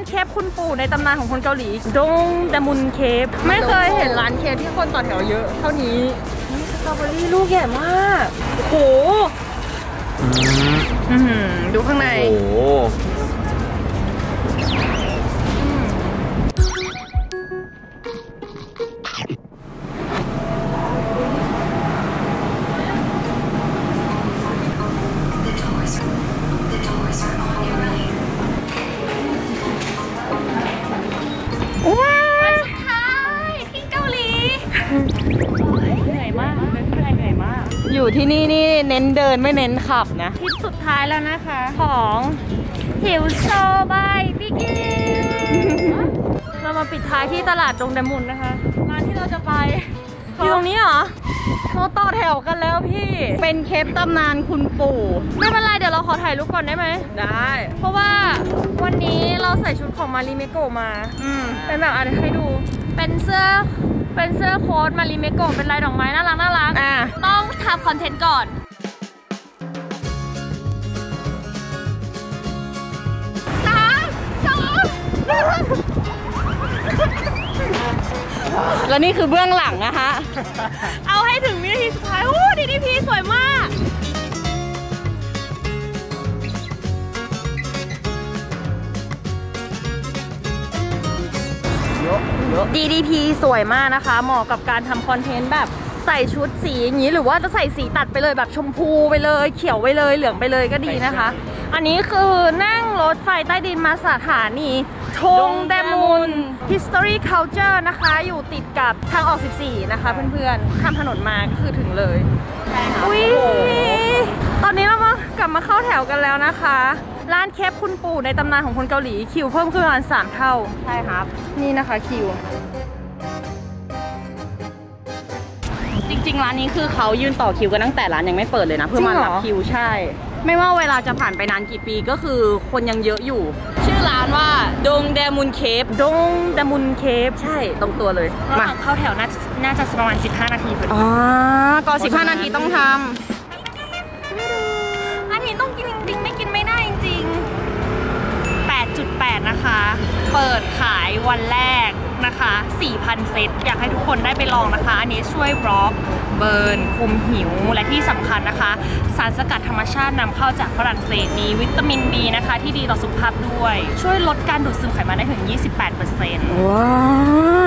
านเคปคุณปู่ในตำนานของคนเกาหลี ดงดามุนเคปไม่เคยเห็นร้านเคปที่คนต่อแถวเยอะ เท่านี้นี่สตรอเบอรี่ลูกใหญ่มากโอ้โหอื้อหือดูข้างในโอ้ นี่นี่เน้นเดินไม่เน้นขับนะทริปสุดท้ายแล้วนะคะ ของหิวโซบายบิ๊กเรามาปิดท้ายที่ตลาดดงดามุนนะคะร้านที่เราจะไปอยู่ตรงนี้เหรอเขาต่อแถวกันแล้วพี่ เป็นเคปตำนานคุณปู่ ไม่เป็นไรเดี๋ยวเราขอถ่ายรูปก่อนได้ไหม ได้ เพราะว่าวันนี้เราใส่ชุดของมาริเมโกะมา อืม เป็นแบบอะไรให้ดู เป็นเสื้อ เป็นเสื้อโค้ทมาริเมโกะเป็นลายดอกไม้น่ารักน่ารักอะ ต้องทำคอนเทนต์ก่อน สามสองแล้วนี่คือเบื้องหลังนะคะ เอาให้ถึงวินาทีสุดท้าย โอ้ดีดีพีสวยมาก DDP สวยมากนะคะ เหมาะกับการทำคอนเทนต์แบบใส่ชุดสีอย่างนี้หรือว่าจะใส่สีตัดไปเลยแบบชมพูไปเลย เขียวไปเลยเหลืองไปเลยก็ดีนะคะ อันนี้คือนั่งรถไฟใต้ดินมาสถานีทงแดมุน History Culture นะคะ อยู่ติดกับทางออก 14 นะคะ เพื่อนๆ ข้ามถนนมาก็คือถึงเลยอุ้ยตอนนี้เรามากลับมาเข้าแถวกันแล้วนะคะ ร้านเคปคุณปู่ในตำนานของคนเกาหลีคิวเพิ่มขึ้นประมาณ3เท่า ใช่ครับ นี่นะคะคิว จริงๆ ร้านนี้คือเขายืนต่อคิวกันตั้งแต่ร้านยังไม่เปิดเลยนะ เพื่อมาจริงเหรรัอบคิวใช่ ไม่ว่าเวลาจะผ่านไปนานกี่ปีก็คือคนยังเยอะอยู่ ชื่อร้านว่าดงแดมุนเคฟดงดามุนเคปใช่ตรงตัวเลยมามาเข้าแถวน่าน่าจะประมาณ 15 นาทีพอดีอ๋อก่อน15 นาทีต้องทอั เปิดขายวันแรกนะคะ 4,000 เซต อยากให้ทุกคนได้ไปลองนะคะ อันนี้ช่วยบล็อก เบิร์น คุมหิว และที่สำคัญนะคะ สารสกัดธรรมชาตินำเข้าจากฝรั่งเศสมีวิตามิน B นะคะ ที่ดีต่อสุขภาพด้วย ช่วยลดการดูดซึมไขมันได้ถึง 28%ำว้า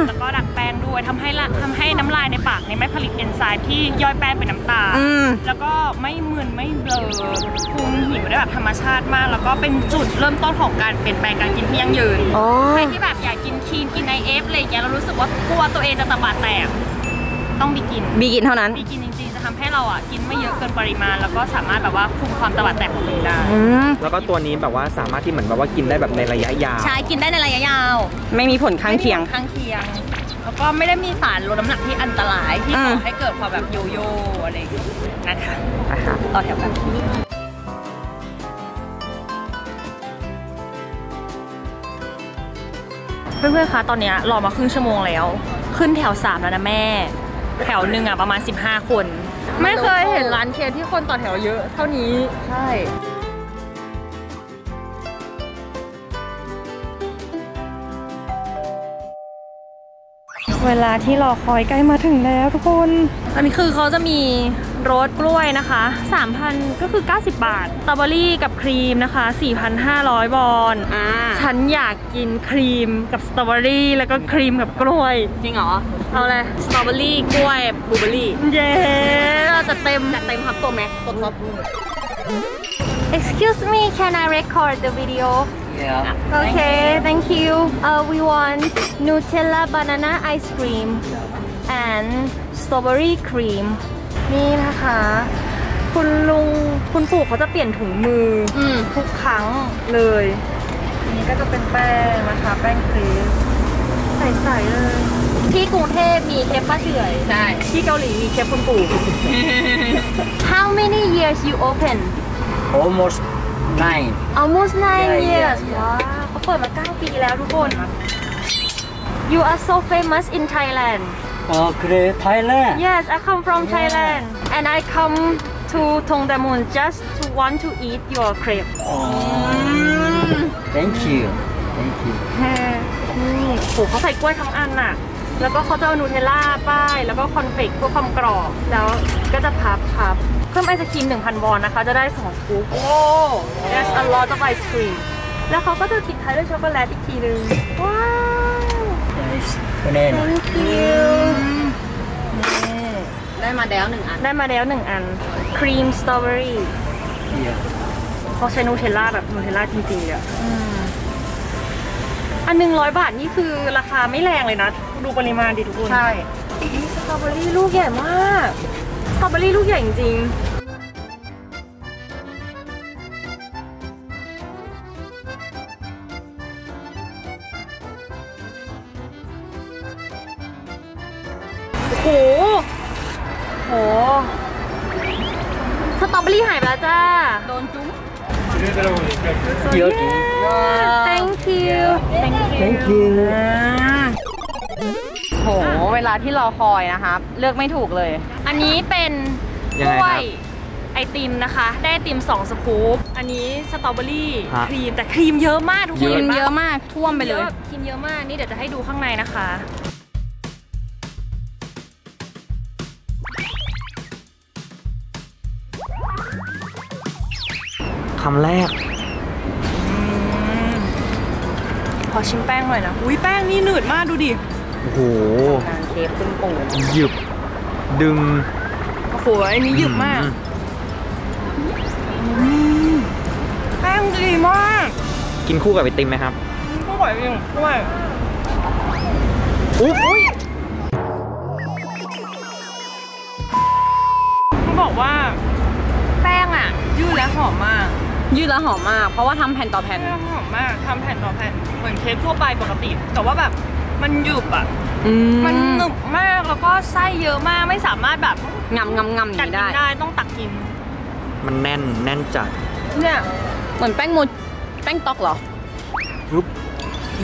แล้วก็ดักแป้งด้วยทำให้ละทำให้น้ำลายในปากเนี่ยไม่ผลิตเอนไซม์ที่ย่อยแป้งเป็นน้ำตาลอืมแล้วก็ไม่มึนไม่เบลอคุมหิวได้แบบธรรมชาติมาก แล้วก็เป็นจุดเริ่มต้นของการเปลี่ยนแปลงการกินที่ยั่งยืนอ๋อใครที่แบบอยากกิน clean กิน IF อะไรอย่างเงี้ยเรารู้สึกว่ากลัวตัวเองจะตบะแตก ต้องบีกินบีกินเท่านั้นบีกินจริงๆ จะทำให้เราอะกินไม่เยอะเกินปริมาณ แล้วก็สามารถแบบว่าคุมความตบะแตกของตัวเองได้อืมแล้วก็ตัวนี้แบบว่าสามารถที่เหมือนแบบว่ากินได้แบบในระยะยาวใช้กินได้ในระยะยาว ไม่มีผลข้างเคียงไม่มีผลข้างเคียงแล้วก็ไม่ได้มีสารลดน้ำหนักที่อันตรายที่อืมก่อให้เกิดความแบบโยโย่อะไรอย่างเงี้ยนะคะอะค่ะต่อแถวกันเพื่อนๆคะตอนเนี้ยรอมาครึ่งชั่วโมงแล้ว ขึ้นแถว3แล้วนะแม่ แถวหนึ่งอะประมาณ 15 คน ไม่เคยเห็นร้านเคกที่คนต่อแถวเยอะเท่านี้ ใช่ เวลาที่รอคอยใกล้มาถึงแล้วทุกคน อันนี้คือเขาจะมี รสกล้วยนะคะ 3,000 ก็คือ 90 บาทสตรอเบอรี่กับครีมนะคะ 4,500 วอนอ่าฉันอยากกินครีมกับสตรอเบอรี่แล้วก็ครีมกับกล้วย จริงเหรอ เอาเลยสตรอเบอรี่กล้วยบลูเบอรี่ เย้เราจะเต็มจัดเต็มครับตัว max ตัว top Excuse me can I record the video Yeah. Okay, thank you. Uh, we want Nutella banana ice cream and strawberry cream. นี่นะคะ คุณลุงคุณปู่เขาจะเปลี่ยนถุงมือออืมทุกครั้งเลยอันนี้ก็จะเป็นแป้งนะคะ แป้งครีมใสๆเลย ที่กรุงเทพมีเคปป้าเฉอย ใช่ ที่เกาหลีมีเคปคุณปู่ How many years you open almost nine Almost nine Yeah, yeah, years yeah. ว้าวเขาเปิดมา 9 ปีแล้วทุกคน You are so famous in Thailand oh 그래 Thailand Yes I come from Yeah. Thailand and I come to Tongdamun just to want to eat your crepe oh, thank you thank you นี่โหเขาใส่กล้วยทั้งอันน่ะ แล้วก็เขาจะเอานูเทลล่าป้าย แล้วก็คอนเฟกเพื่อความกรอบ แล้วก็จะพับพับเพิ่มไอศครีม 1,000 วอนนะคะ จะได้ 2 สกู๊ปโอ้ That's a lot of ice cream แล้วเขาก็จะปิดท้ายด้วยช็อกโกแลตอีกทีนึง ว้าว Nice. banana thank you ได้มาแล้วหนึ่งอัน ได้มาแล้วหนึ่งอัน ครีมสตรอเบอรี่ yeah เขาใช้นูเทลล่าแบบนูเทลล่าจริงๆเลยอะอันหนึ่งร้อยบาทนี่คือราคาไม่แรงเลยนะ ดูปริมาณดิทุกคน ใช่นี่สตรอเบอรี่ลูกใหญ่มาก สตรอเบอรี่ลูกใหญ่จริงๆ แล้วจ้า โดนจุ๊บ Yogi Thank you Thank you thank you โห เวลาที่รอคอยนะครับ เลือกไม่ถูกเลย อันนี้เป็นยังกไงล้ควรับยไอติมนะคะ ได้ไอติม 2 สกู๊ป อันนี้สตรอเบอรี่ฮะครีม แต่ครีมเยอะมากทุกคคนรีมห็นปเยอะมากท่วมไปเลยอะครีมเยอะมาก นี่เดี๋ยวจะให้ดูข้างในนะคะ คำแรก ขอชิมแป้งหน่อยนะ อุ้ยแป้งนี่หนืดมากดูดิ โอ้โหงานเคฟขึ้นปูหยึบ ดึง โอ้โหอันนี้หยึบมากอืมแป้งดีมากกินคู่กับไอติมไหมครับก็ไหวจริงด้วยอุ๊ยเขาบอกว่า แป้งอะ ยืดและหอมมาก ยืดแล้วหอมมาก เพราะว่าทำแผ่นต่อแผ่นแป้งหอมมากทำแผ่นต่อแผ่นเหมือนเค้กทั่วไปปกติ แต่ว่าแบบมันหยุบอะมันหนึบมากแล้วก็ไส้เยอะมากไม่สามารถแบบงำงำงำหกัดนีกิได้นได้ต้องตักกิน มันแน่นแน่นจัดเนี่ยเหมือนแป้งโมแป้งตอกเหรอปุ๊บ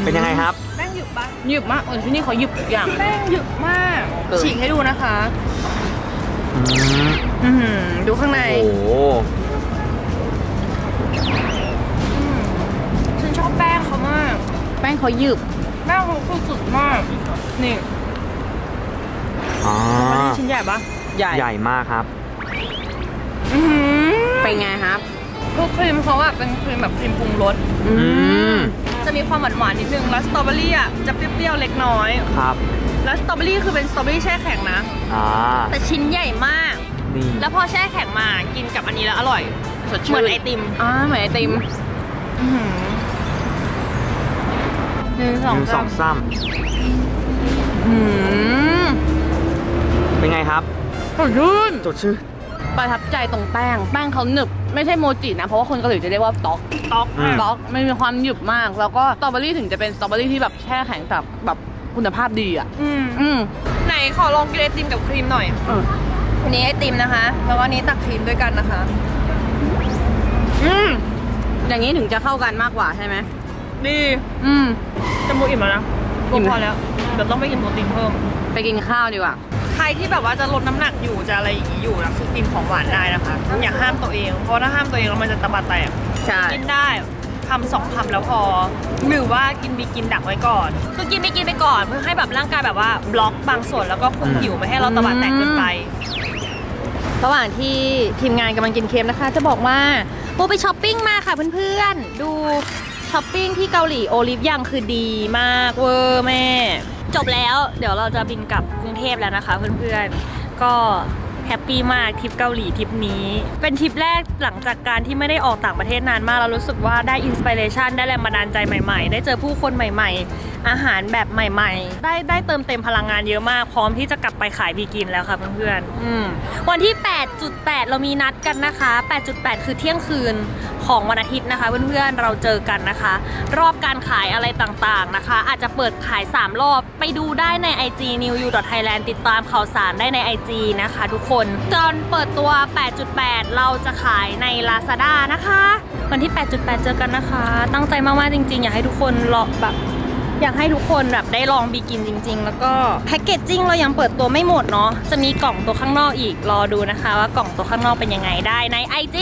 เป็นยังไงครับแป้งหยุบปะหยึบมากเออที่นี่เขาหยึบทุกอย่างแป้งหยุบมากเออฉีกให้ดูนะคะอืมอือหือดูข้างในโอ้โหอืม ฉันชอบแป้งเขามาก แป้งเขาหยึบแป้งเขาคือสุดมาก นี่อ๋ออันนี้ชิ้นใหญ่ปะใหญ่ใหญ่มากครับอือหือเป็นไงครับคือครีมเขาอะเป็นครีมแบบครีมปรุงรสอืมจะมีความหวานหวานๆนิดนึง แล้วสตรอเบอรี่อะจะเปรี้ยวๆเล็กน้อยครับ แล้วสตรอเบอรี่คือเป็นสตรอเบอรี่แช่แข็งนะอ่าแต่ชิ้นใหญ่มากนี่แล้วพอแช่แข็งมากินกับอันนี้แล้วอร่อย สดเหชื่มือนนไอติมอ่าเหมือนไอติมหนึ่งหสองนึ่งสสาอมงสามอืมเป็นไงครับสดชื่นสดชื่นประทับใจตรงแป้ง แป้งเขาหนึบ ไม่ใช่โมจินะ เพราะว่าคนเกาหลีจะเรียกว่าต๊อกต๊อกอืมต๊อกมันมีความหนึบมาก แล้วก็สตรอเบอรี่ถึงจะเป็นสตรอเบอรี่ที่แบบแช่แข็งแต่แบบคุณภาพดีอะ อืมอืมไหนขอลองกินไอติมกับครีมหน่อยเอออันนี้ไอติมนะคะ แล้วก็อันนี้ตักครีมด้วยกันนะคะ อืมอย่างนี้ถึงจะเข้ากันมากกว่าใช่ไหมดีอืมจมูกอิ่มแล้วนะอิ่ม พอแล้วเดี๋ยวต้องไปกินโปรตีนเพิ่ม ไปกินข้าวดีกว่า ใครที่แบบว่าจะลดน้ำหนักอยู่จะอะไรอย่างนี้อยู่นะคือกินของหวานได้นะคะอย่าห้ามตัวเอง เพราะถ้าห้ามตัวเองแล้วมันจะตะบะแตกใช่ กินได้คำสองคำแล้วพอ หรือว่ากินมีกินดักไว้ก่อน คือกินไม่กินไปก่อนเพื่อให้แบบร่างกายแบบว่าบล็อกบางส่วนแล้วก็คุมอืมหิวไม่ให้เราตะบัดแตกเกินไป ระหว่างที่ทีมงานกำลังกินเค้กนะคะ จะบอกว่าโบไปช้อปปิ้งมาค่ะเพื่อนๆ ดูช้อปปิ้งที่เกาหลี Olive Young คือดีมากเวอร์แม่ จบแล้วเดี๋ยวเราจะบินกลับกรุงเทพแล้วนะคะเพื่อนๆ ก็แฮปปี้มากทริปเกาหลีทริปนี้ เป็นทริปแรกหลังจากการที่ไม่ได้ออกต่างประเทศนานมากเรารู้สึกว่าได้ inspiration ได้แรงบันดาลใจใหม่ๆ ได้เจอผู้คนใหม่ๆ อาหารแบบใหม่ ๆ ได้ได้เติมเต็มพลังงานเยอะมาก พร้อมที่จะกลับไปขายบีกินแล้วค่ะเพื่อนๆอืมวันที่ 8.8 เรามีนัดกันนะคะ 8.8 คือเที่ยงคืนของวันอาทิตย์นะคะเพื่อนๆเราเจอกันนะคะ รอบการขายอะไรต่างๆนะคะ อาจจะเปิดขาย 3 รอบไปดูได้ใน IG new you thailand ติดตามข่าวสารได้ใน IG นะคะทุกคนตอนเปิดตัว 8.8 เราจะขายใน Lazada นะคะ วันที่ 8.8 เจอกันนะคะ ตั้งใจมากๆจริงๆ อยากให้ทุกคนรอแบบ อยากให้ทุกคนแบบได้ลองบีกินจริง ๆ แล้วก็แพคเกจจิ้งเรายังเปิดตัวไม่หมดเนาะจะมีกล่องตัวข้างนอกอีกรอดูนะคะ ว่ากล่องตัวข้างนอกเป็นยังไงได้ใน IG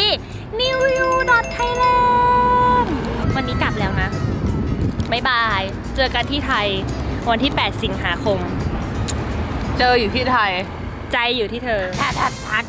new you thailand วันนี้กลับแล้วนะบ๊ายบาย เจอกันที่ไทยวันที่ 8 สิงหาคม เจออยู่ที่ไทย ใจอยู่ที่เธอทัดทัดทัด